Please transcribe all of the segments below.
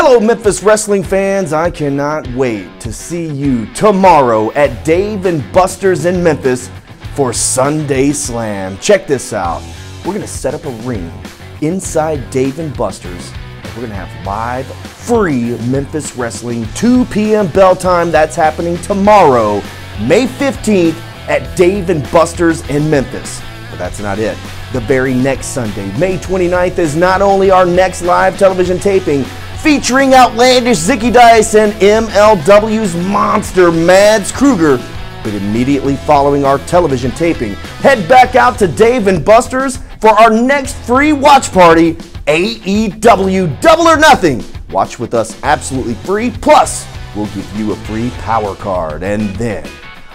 Hello, Memphis wrestling fans. I cannot wait to see you tomorrow at Dave and Buster's in Memphis for Sunday Slam. Check this out. We're going to set up a ring inside Dave and Buster's. And we're going to have live, free Memphis wrestling, 2 p.m. bell time. That's happening tomorrow, May 15th at Dave and Buster's in Memphis. But that's not it. The very next Sunday, May 29th, is not only our next live television taping featuring outlandish Zicky Dice and MLW's monster Mads Krugger, but immediately following our television taping, head back out to Dave and Buster's for our next free watch party, AEW Double or Nothing. Watch with us absolutely free, plus, we'll give you a free power card. And then,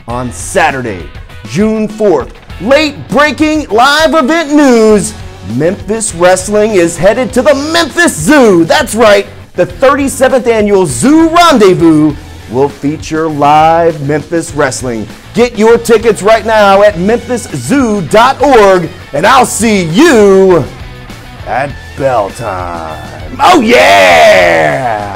on Saturday, June 4th, late breaking live event news. Memphis Wrestling is headed to the Memphis Zoo. That's right, the 37th annual Zoo Rendezvous will feature live Memphis Wrestling. Get your tickets right now at memphiszoo.org, and I'll see you at bell time. Oh, yeah!